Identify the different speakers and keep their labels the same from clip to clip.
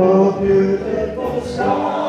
Speaker 1: Oh, beautiful star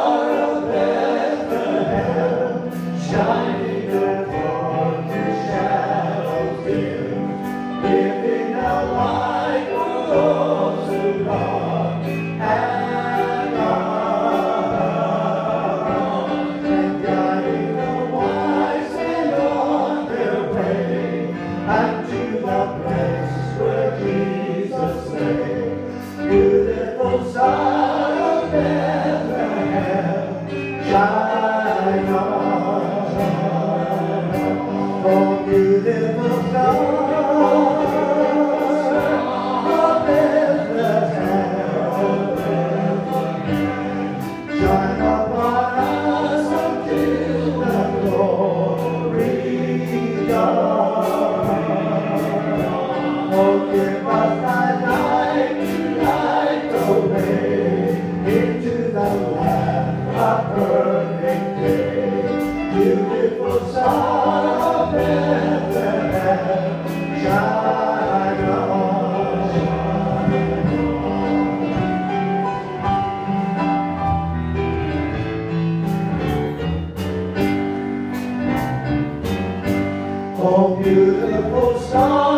Speaker 1: Oh, beautiful star Oh, beautiful star